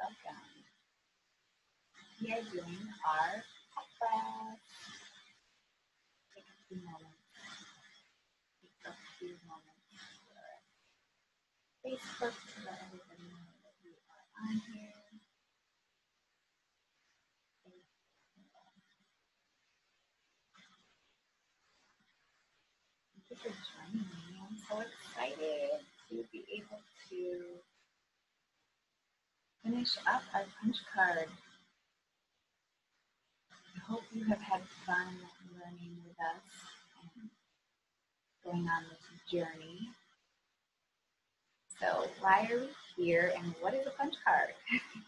welcome. We are doing our class. Take a few moments. Take a few moments for Facebook to let everybody know that we are on here. Thank you for joining me. I'm so excited to be able to finish up our punch card. I hope you have had fun learning with us and going on this journey. So, why are we here and what is a punch card?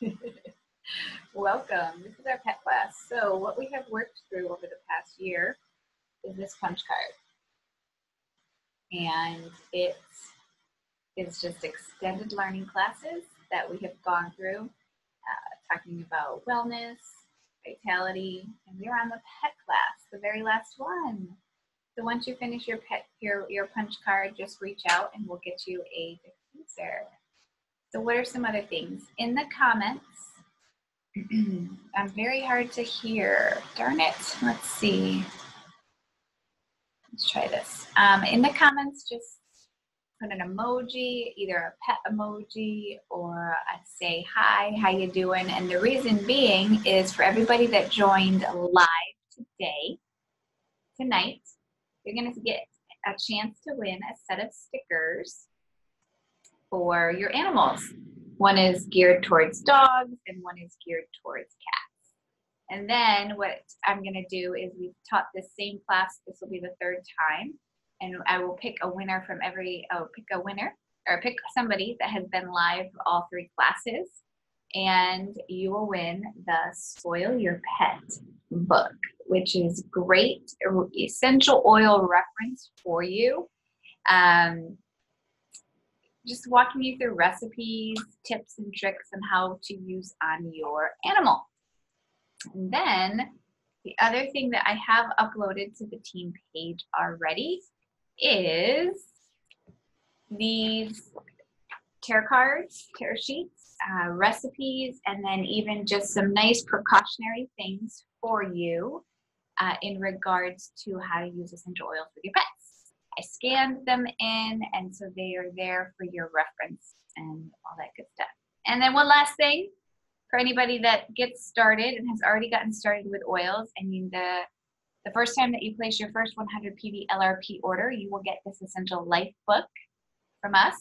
Welcome. This is our pet class. So, what we have worked through over the past year is this punch card. And it's it's just extended learning classes that we have gone through, uh, talking about wellness, vitality, and we're on the pet class, the very last one. So once you finish your pet your your punch card, just reach out and we'll get you a diffuser. So what are some other things in the comments? I'm very hard to hear. Darn it. Let's see. Let's try this. Um, in the comments, just put an emoji, either a pet emoji or a say hi, how you doing? And the reason being is for everybody that joined live today, tonight, you're gonna get a chance to win a set of stickers for your animals. One is geared towards dogs and one is geared towards cats. And then what I'm gonna do is we've taught this same class, this will be the third time and I will pick a winner from every, oh, pick a winner or pick somebody that has been live all three classes and you will win the Spoil Your Pet book, which is great essential oil reference for you. Um, just walking you through recipes, tips, and tricks on how to use on your animal. And then the other thing that I have uploaded to the team page already is these tarot cards, tarot sheets, uh, recipes, and then even just some nice precautionary things for you uh, in regards to how to use essential oils with your pets. I scanned them in, and so they are there for your reference and all that good stuff. And then one last thing for anybody that gets started and has already gotten started with oils, I mean the the first time that you place your first 100 PV LRP order, you will get this Essential Life book from us.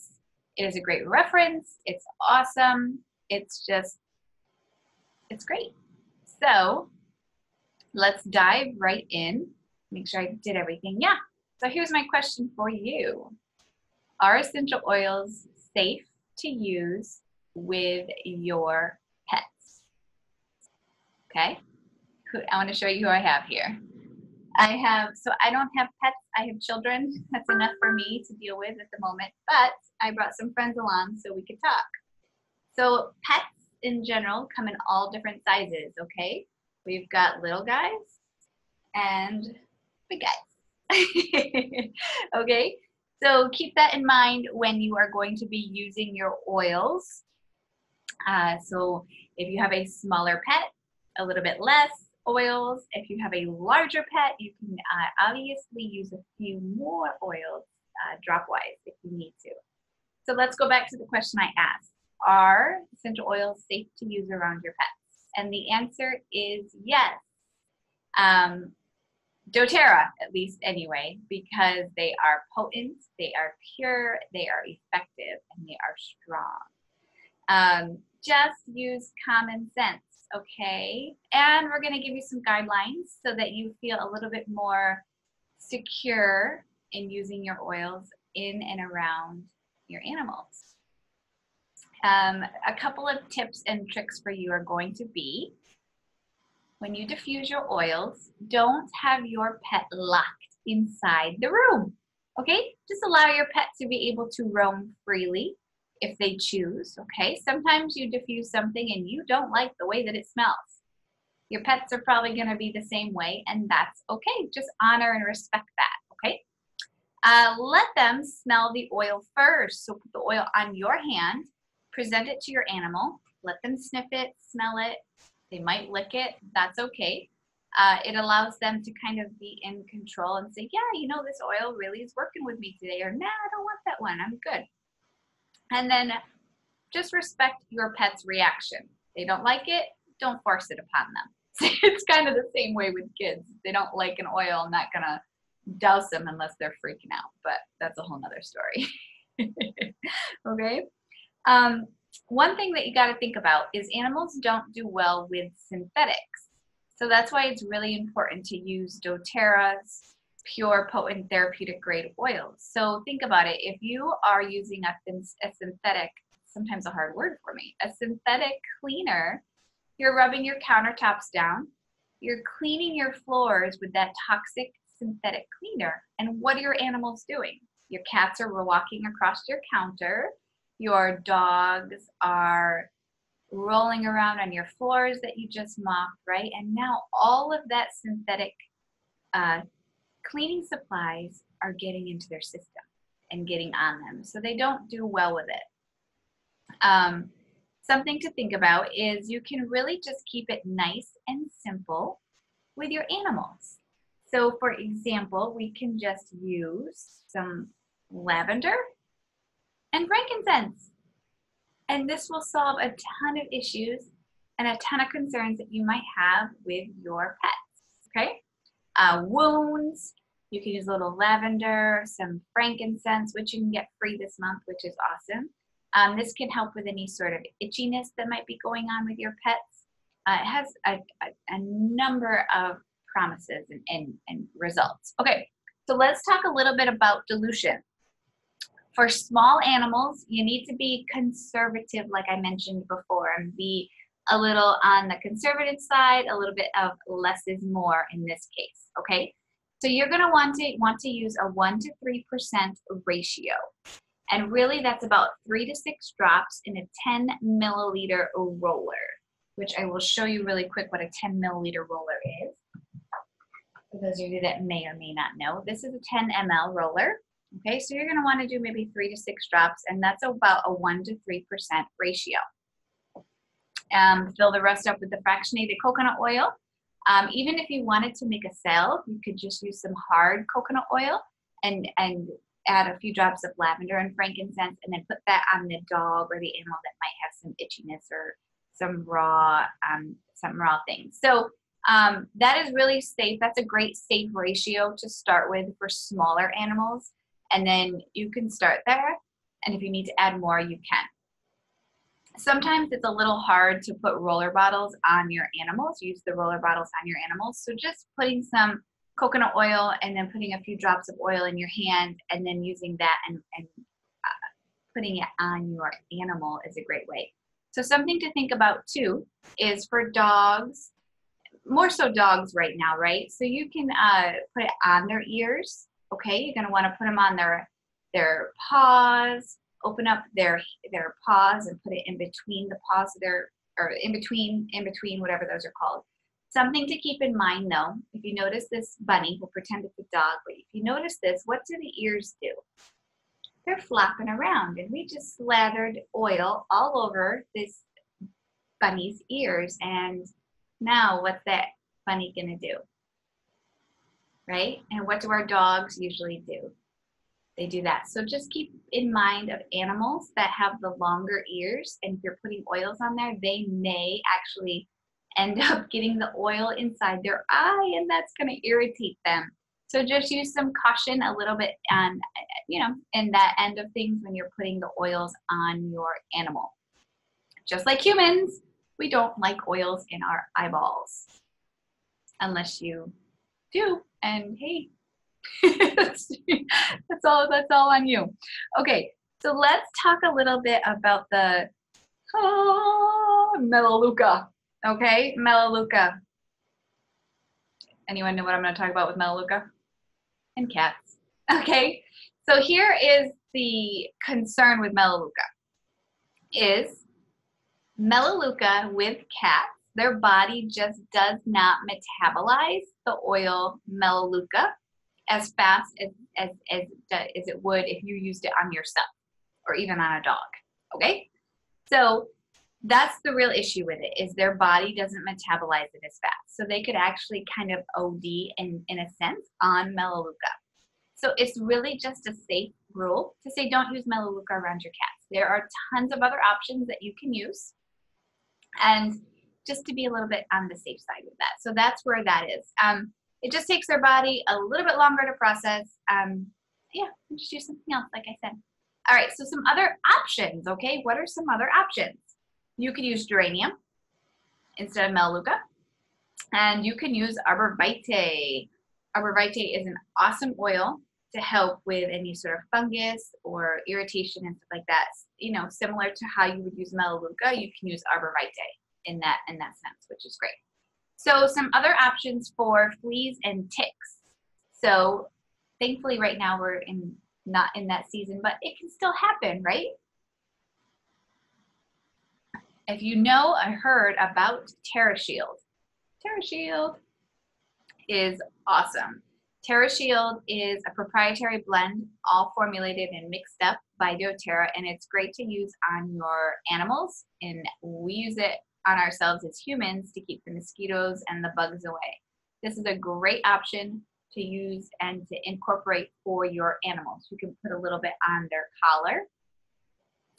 It is a great reference. It's awesome. It's just, it's great. So let's dive right in. Make sure I did everything. Yeah. So here's my question for you. Are essential oils safe to use with your pets? Okay. I want to show you who I have here. I have, so I don't have pets, I have children. That's enough for me to deal with at the moment, but I brought some friends along so we could talk. So pets in general come in all different sizes, okay? We've got little guys and big guys. okay, so keep that in mind when you are going to be using your oils. Uh, so if you have a smaller pet, a little bit less, oils. If you have a larger pet, you can uh, obviously use a few more oils uh, drop-wise if you need to. So let's go back to the question I asked. Are essential oils safe to use around your pets? And the answer is yes. Um, doTERRA, at least anyway, because they are potent, they are pure, they are effective, and they are strong. Um, just use common sense okay? And we're gonna give you some guidelines so that you feel a little bit more secure in using your oils in and around your animals. Um, a couple of tips and tricks for you are going to be when you diffuse your oils, don't have your pet locked inside the room. Okay? Just allow your pet to be able to roam freely if they choose, okay? Sometimes you diffuse something and you don't like the way that it smells. Your pets are probably gonna be the same way and that's okay. Just honor and respect that, okay? Uh, let them smell the oil first. So put the oil on your hand, present it to your animal, let them sniff it, smell it. They might lick it. That's okay. Uh, it allows them to kind of be in control and say, yeah, you know, this oil really is working with me today, or nah, I don't want that one. I'm good. And then just respect your pet's reaction. They don't like it, don't force it upon them. it's kind of the same way with kids. They don't like an oil, I'm not gonna douse them unless they're freaking out, but that's a whole nother story. okay. Um, one thing that you got to think about is animals don't do well with synthetics. So that's why it's really important to use doTERRA's pure potent therapeutic grade oils. So think about it. If you are using a, a synthetic, sometimes a hard word for me, a synthetic cleaner, you're rubbing your countertops down, you're cleaning your floors with that toxic synthetic cleaner. And what are your animals doing? Your cats are walking across your counter, your dogs are rolling around on your floors that you just mopped, right? And now all of that synthetic uh, cleaning supplies are getting into their system and getting on them. So they don't do well with it. Um, something to think about is you can really just keep it nice and simple with your animals. So for example, we can just use some lavender and frankincense. And this will solve a ton of issues and a ton of concerns that you might have with your pets, okay? Uh, wounds, you can use a little lavender, some frankincense, which you can get free this month, which is awesome. Um, this can help with any sort of itchiness that might be going on with your pets. Uh, it has a, a, a number of promises and, and, and results. Okay, so let's talk a little bit about dilution. For small animals, you need to be conservative, like I mentioned before, and be a little on the conservative side, a little bit of less is more in this case, okay? So you're gonna want to want to use a one to 3% ratio. And really that's about three to six drops in a 10 milliliter roller, which I will show you really quick what a 10 milliliter roller is. For those of you that may or may not know, this is a 10 ml roller. Okay, so you're gonna wanna do maybe three to six drops, and that's about a one to 3% ratio. Um, fill the rest up with the fractionated coconut oil. Um, even if you wanted to make a salve, you could just use some hard coconut oil and, and add a few drops of lavender and frankincense and then put that on the dog or the animal that might have some itchiness or some raw, um, some raw things. So um, that is really safe. That's a great safe ratio to start with for smaller animals. And then you can start there. And if you need to add more, you can. Sometimes it's a little hard to put roller bottles on your animals, use the roller bottles on your animals. So just putting some coconut oil and then putting a few drops of oil in your hand and then using that and, and uh, putting it on your animal is a great way. So something to think about too is for dogs more so dogs right now, right? So you can uh, put it on their ears. Okay, you're gonna want to put them on their their paws. Open up their their paws and put it in between the paws of their or in between in between whatever those are called. Something to keep in mind though, if you notice this bunny, we'll pretend it's a dog, but if you notice this, what do the ears do? They're flopping around, and we just slathered oil all over this bunny's ears, and now, what's that bunny gonna do? Right? And what do our dogs usually do? They do that. So just keep in mind of animals that have the longer ears, and if you're putting oils on there, they may actually end up getting the oil inside their eye, and that's gonna irritate them. So just use some caution a little bit on, you know, in that end of things when you're putting the oils on your animal. Just like humans, we don't like oils in our eyeballs unless you do and hey that's all that's all on you. Okay so let's talk a little bit about the oh, melaleuca okay? Melaleuca. Anyone know what i'm going to talk about with melaleuca? And cats okay? So here is the concern with melaleuca is Melaleuca with cats, their body just does not metabolize the oil melaleuca as fast as, as, as, as it would if you used it on yourself or even on a dog. Okay? So that's the real issue with it is their body doesn't metabolize it as fast. So they could actually kind of OD in, in a sense on Melaleuca. So it's really just a safe rule to say don't use Melaleuca around your cats. There are tons of other options that you can use. And just to be a little bit on the safe side with that. So that's where that is. Um, it just takes their body a little bit longer to process. Um, yeah, just do something else, like I said. All right, so some other options, okay? What are some other options? You could use geranium instead of melaleuca. And you can use arbor vitae. Arbor vitae is an awesome oil to help with any sort of fungus or irritation and stuff like that. You know, similar to how you would use melaleuca, you can use arbor vitae in that in that sense, which is great. So some other options for fleas and ticks. So thankfully right now we're in not in that season, but it can still happen, right? If you know or heard about TerraShield, TerraShield is awesome. TerraShield is a proprietary blend, all formulated and mixed up by doTERRA, and it's great to use on your animals. And we use it on ourselves as humans to keep the mosquitoes and the bugs away. This is a great option to use and to incorporate for your animals. You can put a little bit on their collar.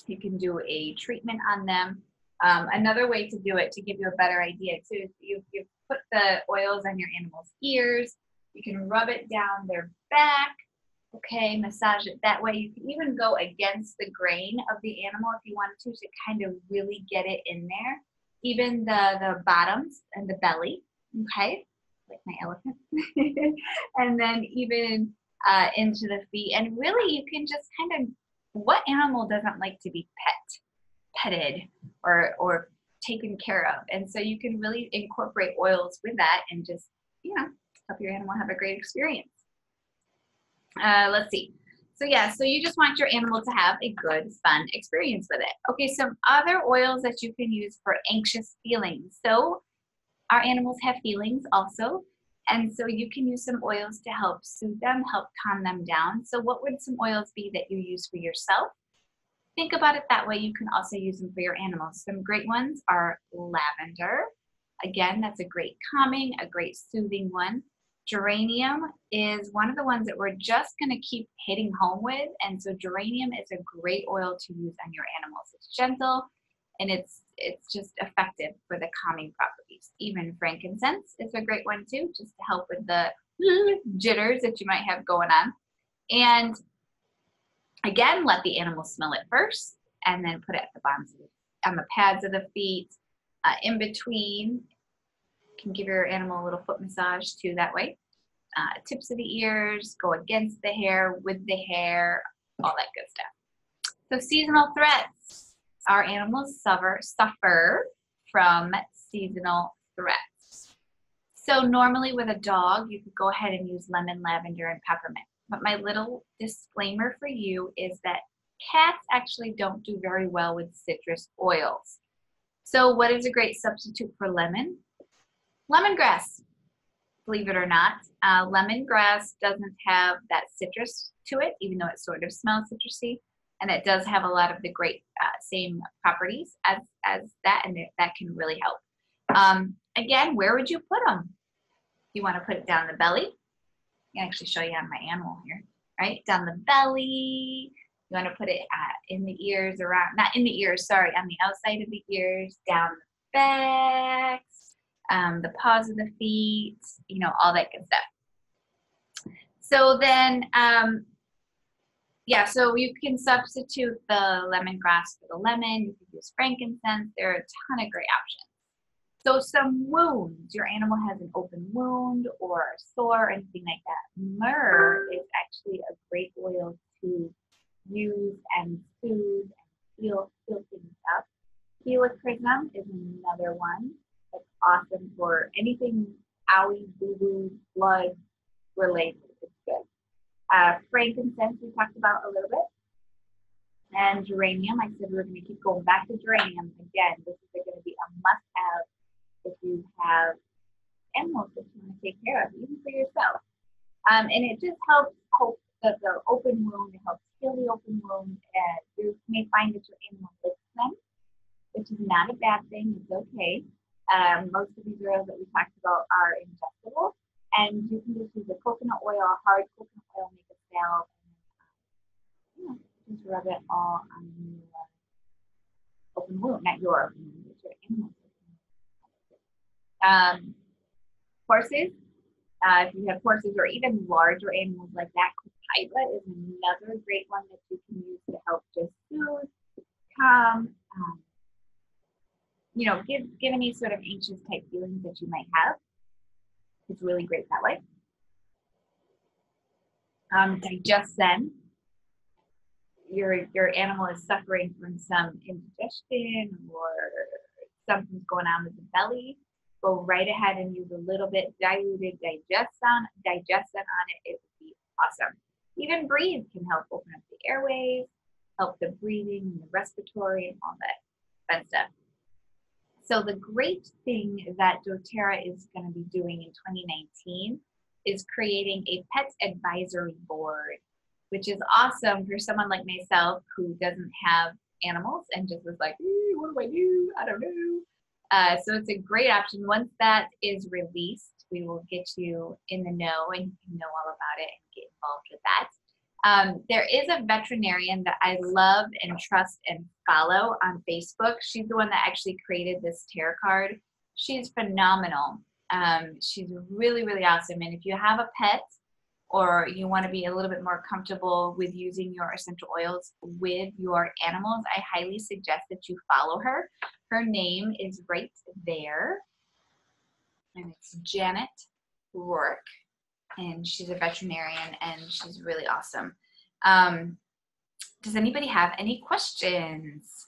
You can do a treatment on them. Um, another way to do it to give you a better idea too, you, you put the oils on your animal's ears. You can rub it down their back. Okay, massage it that way. You can even go against the grain of the animal if you wanted to to kind of really get it in there. Even the, the bottoms and the belly. Okay, like my elephant. and then even uh, into the feet. And really, you can just kind of, what animal doesn't like to be pet, petted, or, or taken care of? And so you can really incorporate oils with that and just, you know, help your animal have a great experience. Uh, let's see. So yeah, so you just want your animal to have a good, fun experience with it. Okay, some other oils that you can use for anxious feelings. So our animals have feelings also, and so you can use some oils to help soothe them, help calm them down. So what would some oils be that you use for yourself? Think about it that way. You can also use them for your animals. Some great ones are lavender. Again, that's a great calming, a great soothing one. Geranium is one of the ones that we're just going to keep hitting home with. And so geranium is a great oil to use on your animals. It's gentle and it's it's just effective for the calming properties. Even frankincense is a great one too, just to help with the jitters that you might have going on. And again, let the animal smell it first and then put it at the bottoms on the pads of the feet, uh, in between. Can give your animal a little foot massage too that way. Uh, tips of the ears, go against the hair, with the hair, all that good stuff. So seasonal threats our animals suffer, suffer from seasonal threats. So normally with a dog, you could go ahead and use lemon, lavender, and peppermint. But my little disclaimer for you is that cats actually don't do very well with citrus oils. So what is a great substitute for lemon? Lemongrass, believe it or not. Uh, lemongrass doesn't have that citrus to it, even though it sort of smells citrusy and it does have a lot of the great uh, same properties as, as that, and that can really help. Um, again, where would you put them? You want to put it down the belly. I can actually show you on my animal here, right? Down the belly. You want to put it uh, in the ears around, not in the ears, sorry, on the outside of the ears, down the backs, um, the paws of the feet, you know, all that good stuff. So then um, yeah, so you can substitute the lemongrass for the lemon. You can use frankincense. There are a ton of great options. So some wounds, your animal has an open wound or a sore, anything like that. Myrrh is actually a great oil to use and soothe and heal, heal things up. Helichrysum is another one awesome for anything owie, boo-boo, blood related. It's good. Uh, frankincense we talked about a little bit. And geranium, I said we are going to keep going back to geranium. Again, this is going to be a must-have if you have animals that you want to take care of, even for yourself. Um, and it just helps cope the, the open wound. It helps heal the open wound. And you may find that your animal licks them. Which is not a bad thing. It's okay. Um, most of these oils that we talked about are ingestible, and you can just use a coconut oil, hard coconut oil, make a salve, and you know, just rub it all on your open wound, not your wound, but your um, horses, uh, if you have horses or even larger animals like that, Copaiba is another great one that you can use to help just soothe, calm, um, you know, give give any sort of anxious type feelings that you might have. It's really great that way. Um, DigestZen. Your your animal is suffering from some indigestion or something's going on with the belly. Go right ahead and use a little bit diluted DigestZen digestion on it. It would be awesome. Even breathe can help open up the airways, help the breathing and the respiratory and all that fun stuff. So the great thing that doTERRA is going to be doing in 2019 is creating a pet advisory board, which is awesome for someone like myself who doesn't have animals and just was like, what do I do? I don't know. Uh, so it's a great option. Once that is released, we will get you in the know and you can know all about it and get involved with that. Um, there is a veterinarian that I love and trust and follow on Facebook. She's the one that actually created this tarot card. She's phenomenal. Um, she's really, really awesome. And if you have a pet or you want to be a little bit more comfortable with using your essential oils with your animals, I highly suggest that you follow her. Her name is right there, and it's Janet Roark and she's a veterinarian and she's really awesome. Um, does anybody have any questions?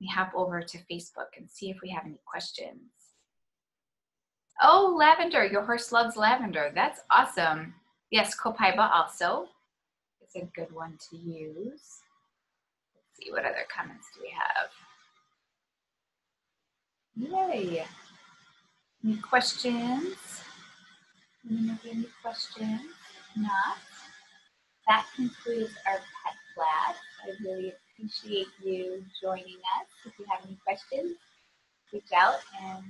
We hop over to Facebook and see if we have any questions. Oh, lavender. Your horse loves lavender. That's awesome. Yes, Copaiba also. It's a good one to use. Let's see, what other comments do we have? Yay. Any questions? Any questions? Not. That concludes our pet lab. I really appreciate you joining us. If you have any questions, reach out and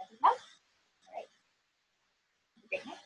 let us know. All right. Have a great night.